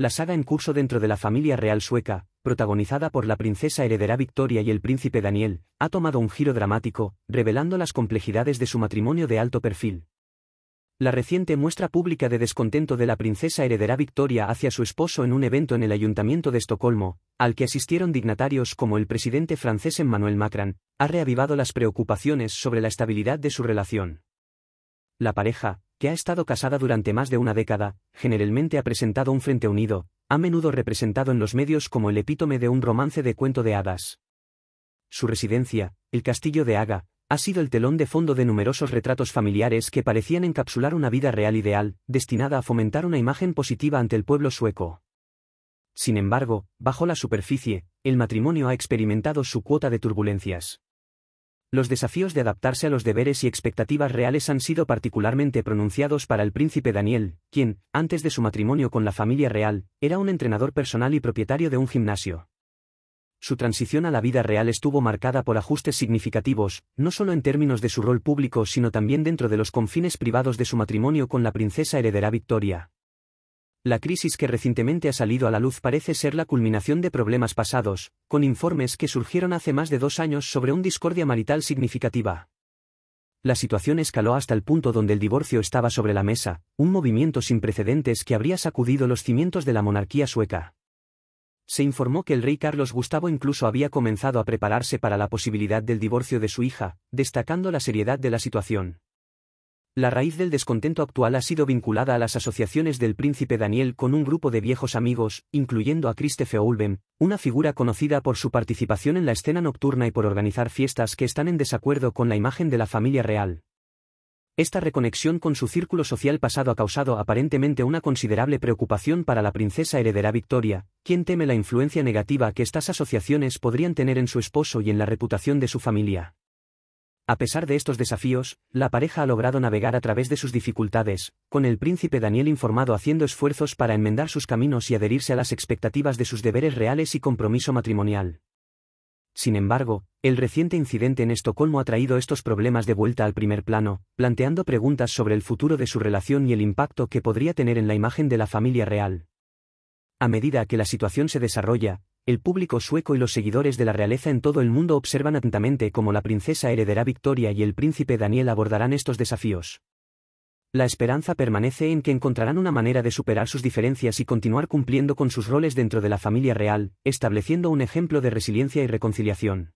La saga en curso dentro de la familia real sueca, protagonizada por la princesa heredera Victoria y el príncipe Daniel, ha tomado un giro dramático, revelando las complejidades de su matrimonio de alto perfil. La reciente muestra pública de descontento de la princesa heredera Victoria hacia su esposo en un evento en el Ayuntamiento de Estocolmo, al que asistieron dignatarios como el presidente francés Emmanuel Macron, ha reavivado las preocupaciones sobre la estabilidad de su relación. La pareja, que ha estado casada durante más de una década, generalmente ha presentado un frente unido, a menudo representado en los medios como el epítome de un romance de cuento de hadas. Su residencia, el castillo de Haga, ha sido el telón de fondo de numerosos retratos familiares que parecían encapsular una vida real ideal, destinada a fomentar una imagen positiva ante el pueblo sueco. Sin embargo, bajo la superficie, el matrimonio ha experimentado su cuota de turbulencias. Los desafíos de adaptarse a los deberes y expectativas reales han sido particularmente pronunciados para el príncipe Daniel, quien, antes de su matrimonio con la familia real, era un entrenador personal y propietario de un gimnasio. Su transición a la vida real estuvo marcada por ajustes significativos, no solo en términos de su rol público sino también dentro de los confines privados de su matrimonio con la princesa heredera Victoria. La crisis que recientemente ha salido a la luz parece ser la culminación de problemas pasados, con informes que surgieron hace más de dos años sobre un discordia marital significativa. La situación escaló hasta el punto donde el divorcio estaba sobre la mesa, un movimiento sin precedentes que habría sacudido los cimientos de la monarquía sueca. Se informó que el rey Carlos Gustavo incluso había comenzado a prepararse para la posibilidad del divorcio de su hija, destacando la seriedad de la situación. La raíz del descontento actual ha sido vinculada a las asociaciones del príncipe Daniel con un grupo de viejos amigos, incluyendo a Christophe Ulbem, una figura conocida por su participación en la escena nocturna y por organizar fiestas que están en desacuerdo con la imagen de la familia real. Esta reconexión con su círculo social pasado ha causado aparentemente una considerable preocupación para la princesa heredera Victoria, quien teme la influencia negativa que estas asociaciones podrían tener en su esposo y en la reputación de su familia. A pesar de estos desafíos, la pareja ha logrado navegar a través de sus dificultades, con el príncipe Daniel informado haciendo esfuerzos para enmendar sus caminos y adherirse a las expectativas de sus deberes reales y compromiso matrimonial. Sin embargo, el reciente incidente en Estocolmo ha traído estos problemas de vuelta al primer plano, planteando preguntas sobre el futuro de su relación y el impacto que podría tener en la imagen de la familia real. A medida que la situación se desarrolla, el público sueco y los seguidores de la realeza en todo el mundo observan atentamente cómo la princesa heredera Victoria y el príncipe Daniel abordarán estos desafíos. La esperanza permanece en que encontrarán una manera de superar sus diferencias y continuar cumpliendo con sus roles dentro de la familia real, estableciendo un ejemplo de resiliencia y reconciliación.